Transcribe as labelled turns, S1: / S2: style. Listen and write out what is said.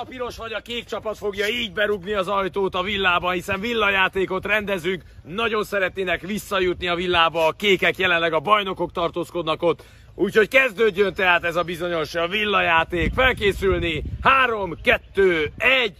S1: a piros vagy a kék csapat fogja így berugni az ajtót a villába, hiszen villajátékot rendezünk. Nagyon szeretnének visszajutni a villába, a kékek jelenleg a bajnokok tartózkodnak ott. Úgyhogy kezdődjön tehát ez a bizonyos villajáték. Felkészülni. 3, 2, 1,